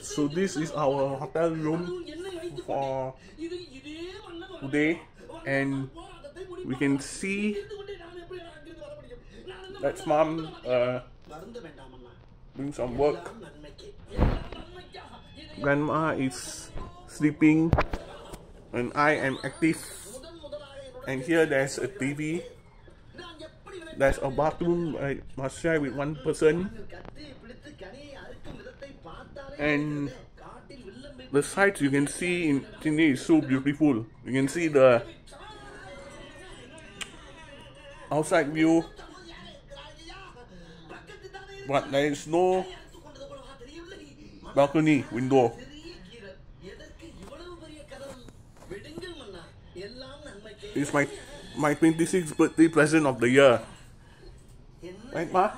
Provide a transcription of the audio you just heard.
So this is our hotel room for today and we can see that's mom uh, doing some work. Grandma is sleeping and I am active. And here there's a TV. There's a bathroom I must share with one person. And the sights you can see in Chennai is so beautiful. You can see the outside view, but there is no balcony window. It's my my 26th birthday present of the year. Right, Ma?